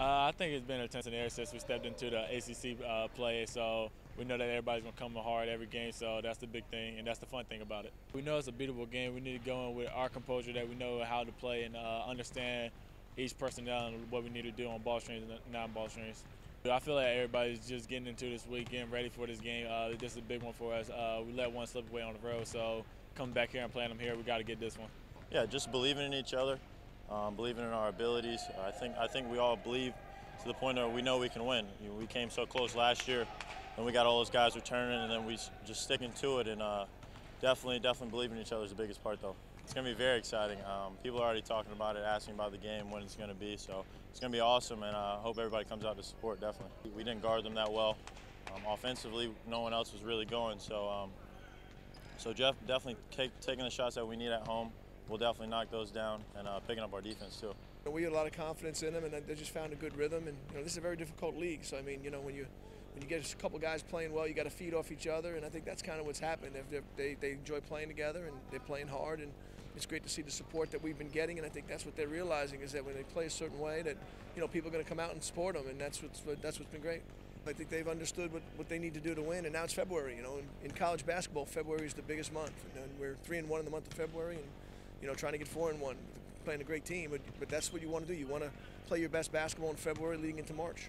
Uh, I think it's been a tense in air since we stepped into the ACC uh, play, so we know that everybody's going to come hard every game, so that's the big thing, and that's the fun thing about it. We know it's a beatable game. We need to go in with our composure that we know how to play and uh, understand each personnel and what we need to do on ball screens and non-ball screens. I feel like everybody's just getting into this week, getting ready for this game. Uh, this is a big one for us. Uh, we let one slip away on the road, so coming back here and playing them here, we got to get this one. Yeah, just believing in each other, um, believing in our abilities. I think I think we all believe to the point where we know we can win. You know, we came so close last year, and we got all those guys returning, and then we just sticking to it. And uh, definitely, definitely believing in each other is the biggest part, though. It's going to be very exciting. Um, people are already talking about it, asking about the game, when it's going to be. So it's going to be awesome, and I uh, hope everybody comes out to support. Definitely, we didn't guard them that well. Um, offensively, no one else was really going. So, um, so Jeff definitely take, taking the shots that we need at home. We'll definitely knock those down and uh, picking up our defense too. We had a lot of confidence in them, and they just found a good rhythm. And you know, this is a very difficult league. So I mean, you know, when you when you get a couple guys playing well, you got to feed off each other, and I think that's kind of what's happened. If they they enjoy playing together and they're playing hard, and it's great to see the support that we've been getting. And I think that's what they're realizing is that when they play a certain way, that you know people are going to come out and support them, and that's what's that's what's been great. I think they've understood what, what they need to do to win, and now it's February. You know, in, in college basketball, February is the biggest month, and we're three and one in the month of February, and you know, trying to get four and one, playing a great team. But, but that's what you want to do. You want to play your best basketball in February leading into March.